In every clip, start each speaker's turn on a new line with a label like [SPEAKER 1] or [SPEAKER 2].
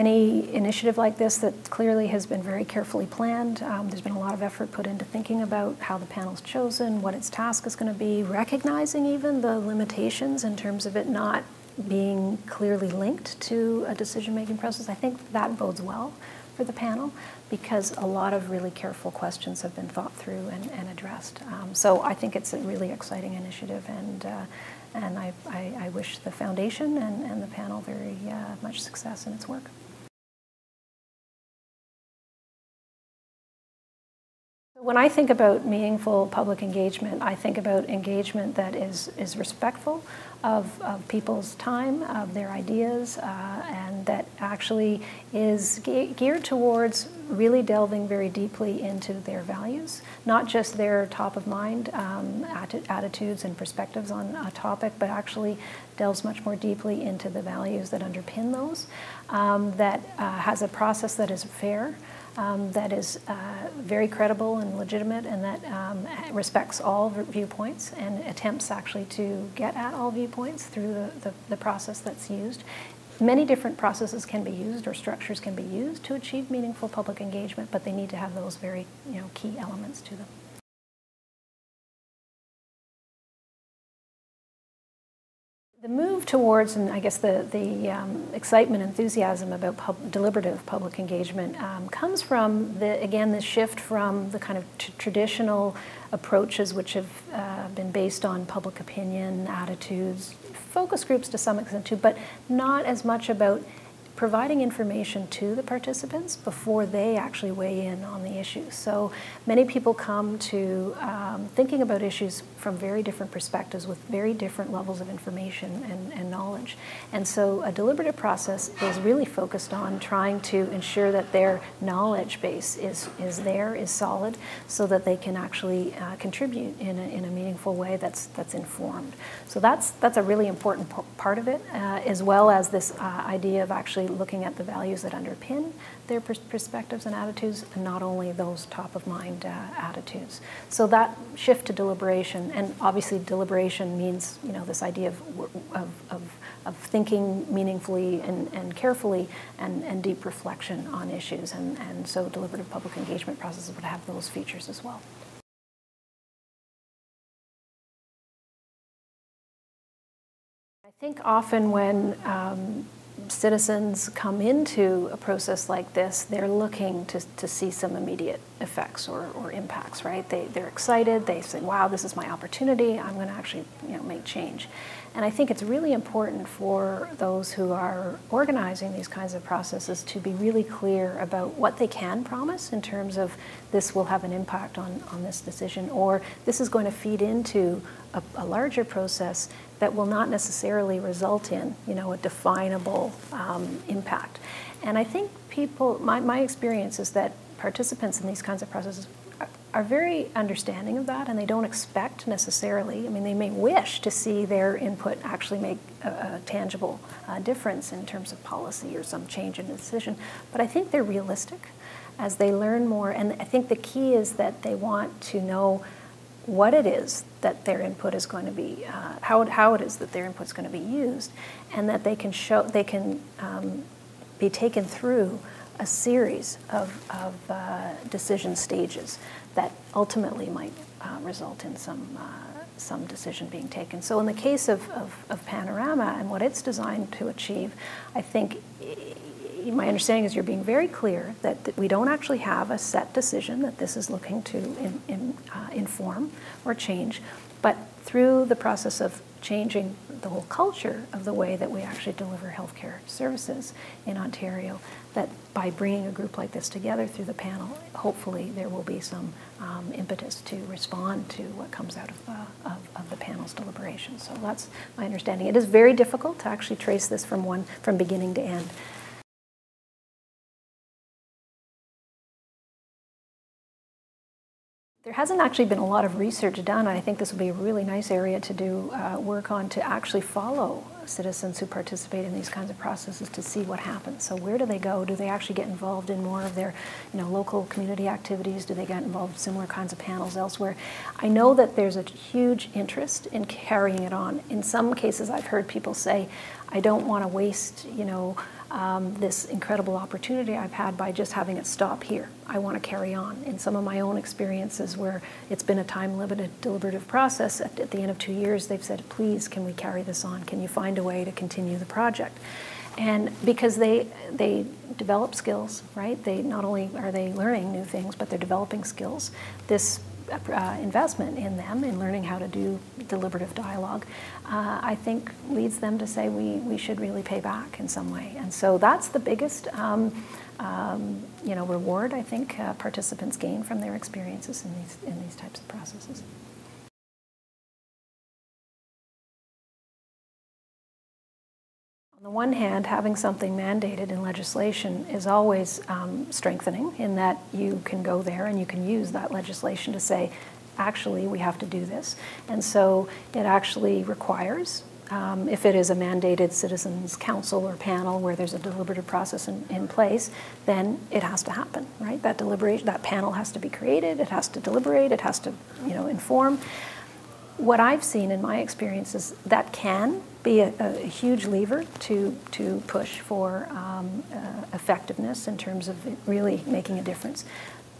[SPEAKER 1] any initiative like this that clearly has been very carefully planned. Um, there's been a lot of effort put into thinking about how the panel's chosen, what its task is going to be, recognizing even the limitations in terms of it not being clearly linked to a decision-making process. I think that bodes well for the panel because a lot of really careful questions have been thought through and, and addressed. Um, so I think it's a really exciting initiative and uh, and I, I, I, wish the foundation and, and the panel very uh, much success in its work. When I think about meaningful public engagement, I think about engagement that is, is respectful of, of people's time, of their ideas, uh, and that actually is ge geared towards really delving very deeply into their values, not just their top of mind um, atti attitudes and perspectives on a topic, but actually delves much more deeply into the values that underpin those, um, that uh, has a process that is fair um, that is uh, very credible and legitimate and that um, respects all viewpoints and attempts actually to get at all viewpoints through the, the, the, process that's used. Many different processes can be used or structures can be used to achieve meaningful public engagement, but they need to have those very you know, key elements to them. The move towards, and I guess the, the um, excitement, enthusiasm about pub, deliberative public engagement um, comes from, the, again, the shift from the kind of traditional approaches which have uh, been based on public opinion, attitudes, focus groups to some extent too, but not as much about providing information to the participants before they actually weigh in on the issues. So many people come to um, thinking about issues from very different perspectives with very different levels of information and, and knowledge. And so a deliberative process is really focused on trying to ensure that their knowledge base is, is there, is solid, so that they can actually uh, contribute in a, in a meaningful way that's, that's informed. So that's, that's a really important part of it, uh, as well as this uh, idea of actually looking at the values that underpin their perspectives and attitudes, and not only those top of mind uh, attitudes. So that shift to deliberation, and obviously deliberation means you know this idea of, of, of, of thinking meaningfully and, and carefully and, and deep reflection on issues, and, and so deliberative public engagement processes would have those features as well. I think often when um, citizens come into a process like this, they're looking to, to see some immediate effects or, or impacts, right? They, they're excited, they say, wow, this is my opportunity, I'm gonna actually you know, make change. And I think it's really important for those who are organizing these kinds of processes to be really clear about what they can promise in terms of this will have an impact on, on this decision or this is going to feed into a, a larger process that will not necessarily result in, you know, a definable um, impact. And I think people, my, my experience is that participants in these kinds of processes are very understanding of that and they don't expect necessarily, I mean, they may wish to see their input actually make a, a tangible uh, difference in terms of policy or some change in a decision, but I think they're realistic as they learn more. And I think the key is that they want to know what it is that their input is going to be, uh, how, how it is that their input is going to be used, and that they can show, they can um, be taken through a series of, of uh, decision stages that ultimately might uh, result in some, uh, some decision being taken. So in the case of, of, of, Panorama and what it's designed to achieve, I think my understanding is you're being very clear that, that we don't actually have a set decision that this is looking to in, in, uh, inform or change, but through the process of changing the whole culture of the way that we actually deliver healthcare services in Ontario, that by bringing a group like this together through the panel, hopefully there will be some um, impetus to respond to what comes out of, uh, of, of, the panel's deliberations. So that's my understanding. It is very difficult to actually trace this from one from beginning to end. There hasn't actually been a lot of research done. And I think this would be a really nice area to do uh, work on to actually follow citizens who participate in these kinds of processes to see what happens. So where do they go? Do they actually get involved in more of their you know, local community activities? Do they get involved in similar kinds of panels elsewhere? I know that there's a huge interest in carrying it on. In some cases, I've heard people say, I don't want to waste you know, um, this incredible opportunity I've had by just having it stop here. I want to carry on. In some of my own experiences where it's been a time limited deliberative process, at, at the end of two years, they've said, please, can we carry this on? Can you find a way to continue the project? And because they, they develop skills, right? They not only are they learning new things, but they're developing skills. This uh, investment in them in learning how to do deliberative dialogue, uh, I think leads them to say we, we should really pay back in some way. And so that's the biggest um, um, you know, reward I think uh, participants gain from their experiences in these, in these types of processes. On the one hand, having something mandated in legislation is always um, strengthening in that you can go there and you can use that legislation to say, actually, we have to do this. And so it actually requires, um, if it is a mandated citizens council or panel where there's a deliberative process in, in place, then it has to happen, right? That deliberate, that panel has to be created, it has to deliberate, it has to, you know, inform what I've seen in my experience is that can be a, a huge lever to, to push for um, uh, effectiveness in terms of really making a difference.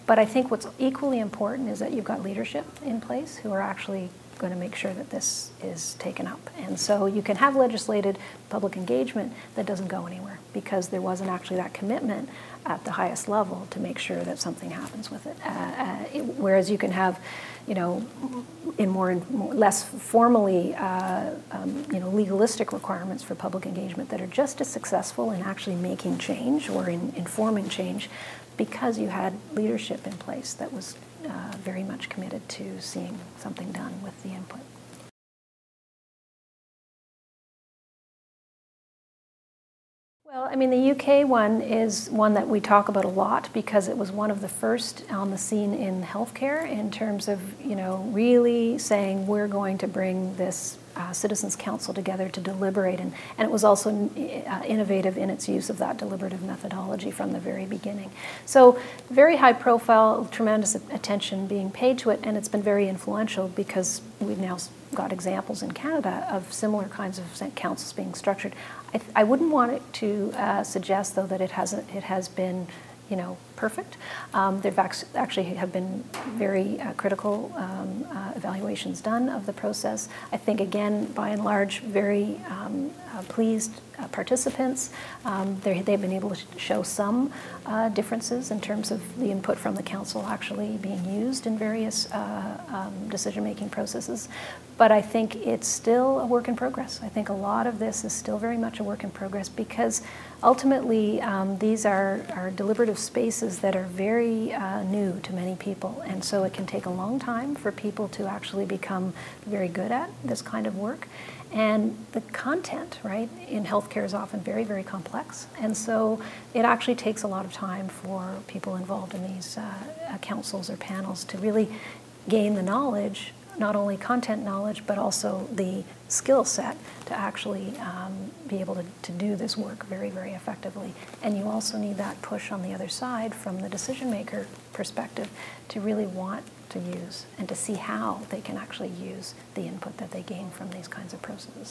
[SPEAKER 1] But I think what's equally important is that you've got leadership in place who are actually going to make sure that this is taken up. And so you can have legislated public engagement that doesn't go anywhere because there wasn't actually that commitment at the highest level to make sure that something happens with it. Uh, uh, whereas you can have, you know, in more, more less formally, uh, um, you know, legalistic requirements for public engagement that are just as successful in actually making change or in informing change because you had leadership in place that was uh, very much committed to seeing something done with the input. Well, I mean, the UK one is one that we talk about a lot because it was one of the first on the scene in healthcare in terms of, you know, really saying we're going to bring this uh, Citizens Council together to deliberate. And, and it was also uh, innovative in its use of that deliberative methodology from the very beginning. So, very high profile, tremendous attention being paid to it, and it's been very influential because we've now got examples in Canada of similar kinds of councils being structured. I, I wouldn't want to uh, suggest, though, that it hasn't. It has been, you know, perfect. Um, there actually have been very uh, critical um, uh, evaluations done of the process. I think, again, by and large, very um, uh, pleased participants. Um, they've been able to show some uh, differences in terms of the input from the council actually being used in various uh, um, decision-making processes. But I think it's still a work in progress. I think a lot of this is still very much a work in progress because ultimately um, these are, are deliberative spaces that are very uh, new to many people. And so it can take a long time for people to actually become very good at this kind of work. And the content, right, in healthcare is often very, very complex. And so it actually takes a lot of time for people involved in these uh, councils or panels to really gain the knowledge not only content knowledge, but also the skill set to actually um, be able to, to do this work very, very effectively. And you also need that push on the other side from the decision maker perspective to really want to use and to see how they can actually use the input that they gain from these kinds of processes.